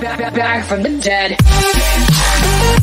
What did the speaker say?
Back, back, from the dead.